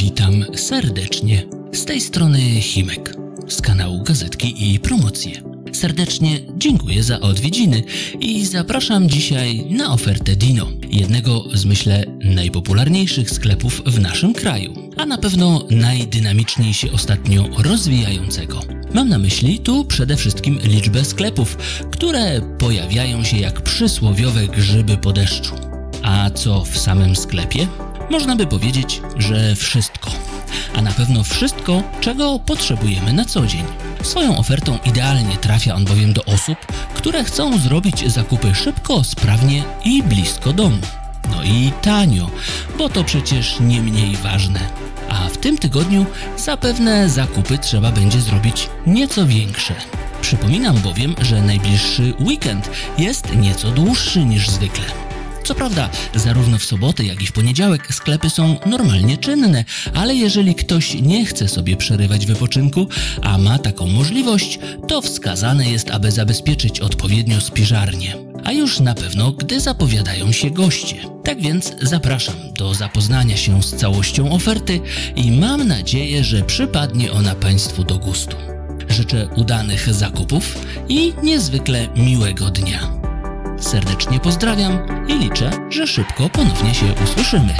Witam serdecznie. Z tej strony Himek z kanału Gazetki i Promocje. Serdecznie dziękuję za odwiedziny i zapraszam dzisiaj na ofertę Dino, jednego z myślę najpopularniejszych sklepów w naszym kraju, a na pewno najdynamiczniej się ostatnio rozwijającego. Mam na myśli tu przede wszystkim liczbę sklepów, które pojawiają się jak przysłowiowe grzyby po deszczu. A co w samym sklepie? Można by powiedzieć, że wszystko. A na pewno wszystko, czego potrzebujemy na co dzień. Swoją ofertą idealnie trafia on bowiem do osób, które chcą zrobić zakupy szybko, sprawnie i blisko domu. No i tanio, bo to przecież nie mniej ważne. A w tym tygodniu zapewne zakupy trzeba będzie zrobić nieco większe. Przypominam bowiem, że najbliższy weekend jest nieco dłuższy niż zwykle. Co prawda, zarówno w sobotę, jak i w poniedziałek sklepy są normalnie czynne, ale jeżeli ktoś nie chce sobie przerywać wypoczynku, a ma taką możliwość, to wskazane jest, aby zabezpieczyć odpowiednio spiżarnię. A już na pewno, gdy zapowiadają się goście. Tak więc zapraszam do zapoznania się z całością oferty i mam nadzieję, że przypadnie ona Państwu do gustu. Życzę udanych zakupów i niezwykle miłego dnia. Serdecznie pozdrawiam i liczę, że szybko ponownie się usłyszymy.